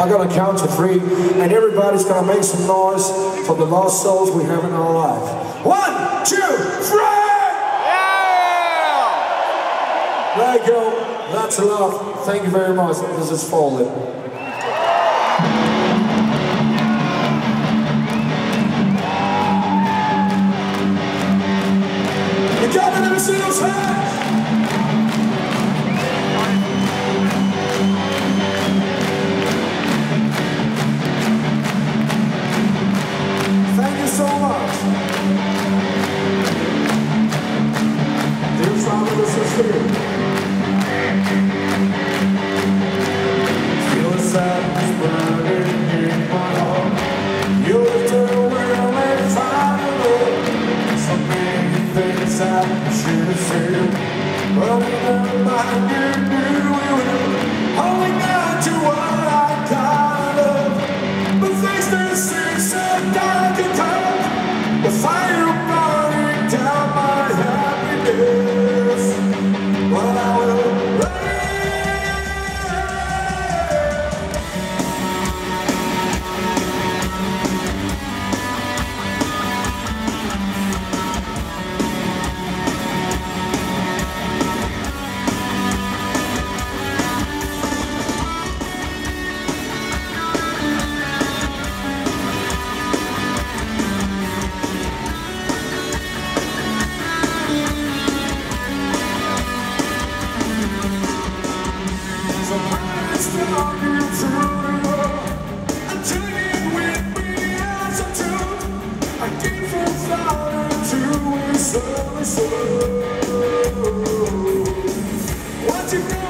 I'm going to count to three, and everybody's going to make some noise for the lost souls we have in our life. One, two, three! Yeah! There you go. That's enough. Thank you very much. This is Fallen. Y'all gonna see those hands! the same, but I'm not What you know?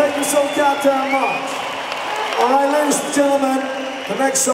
Thank you so goddamn much. All right, ladies and gentlemen, the next song.